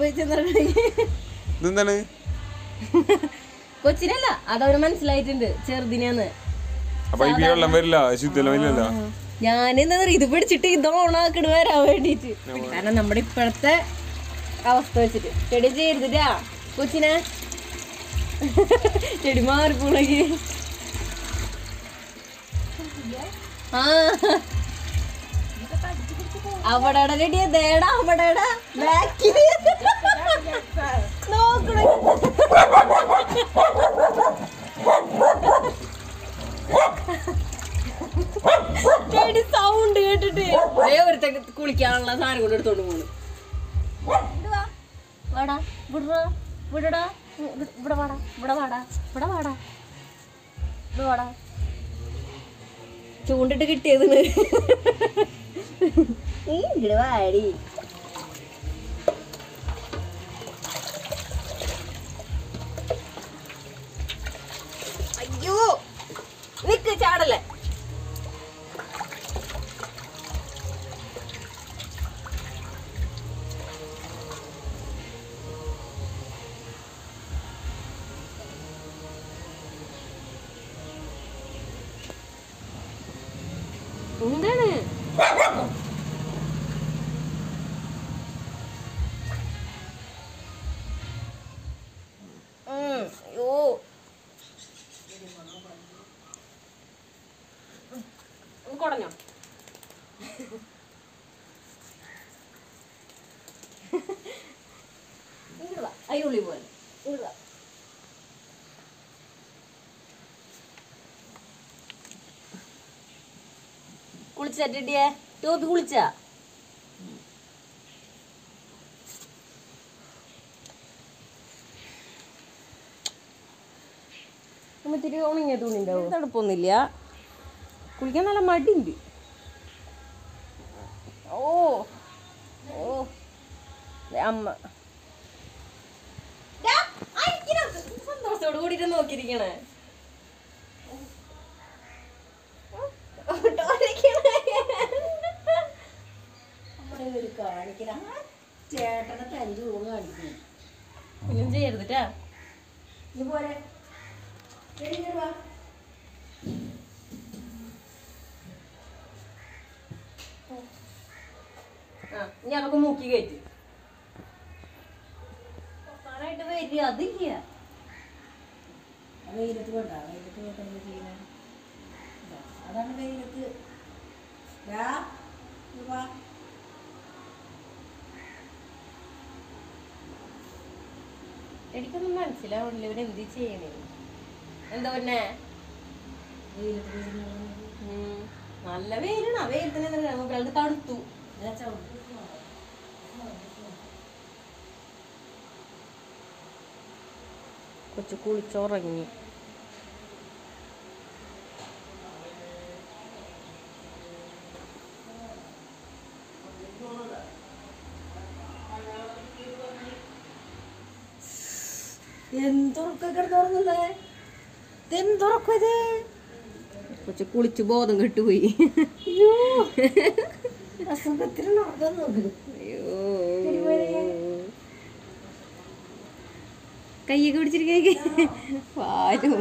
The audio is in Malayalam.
പോയി ചെന്നിട്ടുണ്ടെങ്കിൽ ഇതെന്താണ്? കൊച്ചിനല്ല അതവര് മനസ്സിലായിട്ടുണ്ട്. ചെറുതിനാന്ന് അപ്പൊ ഈ വെള്ളം വരില്ല ശുദ്ധം വരില്ലല്ലോ ഞാൻ ഇത് പിടിച്ചിട്ട് ഇത് വരാൻ വേണ്ടിട്ട്. കാരണം നമ്മുടെ ഇപ്പോഴത്തെ അവസ്ഥ വെച്ചിട്ട്. ചെടി ചെയ്തിട്ടാ കൊച്ചിനെ. ചെടി മാറിപ്പോളെങ്കിൽ ആ. അവിടെ റെഡിയാ ദേടാ അവിടെ ബാക്കിൽ നോക്കണേ ചെടി സൗണ്ട് കേട്ടിട്ട്. ദേ ഒരുത്തക്ക് കുളിക്കാനുള്ള സാധനം കൊണ്ട് എടുത്തോണ്ട് പോണു. വാടാ വിടടാ വിടടാ ഇത് ഇവിടെ വാടാ ഇവിടെ വാടാ ഇവിടെ വാടാ ഇവിടെ വാടാ. ചൂണ്ടിട്ട് കിട്ടിയതിന്. നീ ഇങ്ങട് വാടി. എന്താണ്? കുടഞ്ഞോ അതിനുള്ളിൽ പോലെ കുളിച്ചിട്ടിയേ ടോപ്പി കുളിച്ചാ? ഇത്തിരി ഉണങ്ങിയ തുണി ഉണ്ടാവും തണുപ്പൊന്നുമില്ല. കുളിക്കാൻ നല്ല മടിയുണ്ട്. ഓ ഓ. അമ്മ. സന്തോഷത്തോട് കൂടിയിട്ട് നോക്കിയിരിക്കണേ. ചേട്ടനെ തല്ലി ഊണ് കാണിക്കുന്നു ഒന്നും ചെയ്യരുതിട്ടാ? ഇതുപോലെ ശരി, ആ ഇനി അതൊക്കെ മൂക്കി കയറ്റി. ായിട്ട് വരിക അതില്ല. വെയിലത്ത് കൊണ്ട വെയിലത്ത് എന്താ ചെയ്യണേ അതാണ് വെയിലത്ത്. വാ. എനിക്കൊന്നും മനസ്സിലാവണില്ല ഇവൻ എന്ത് ചെയ്യണേ? എന്താ പിന്നെ? നല്ല വെയിലാണ്. ആ വെയിലത്തിന് നമുക്ക് തണുത്തു. കൊച്ചു കുളിച്ചുറങ്ങി. എന്തുറക്കം ഇത് കൊച്ചു കുളിച്ച് ബോധം കെട്ടുപോയി. അസുഖത്തിന് നോക്ക്. അയ്യോ. പിടിച്ചിരിക്കേ പാലും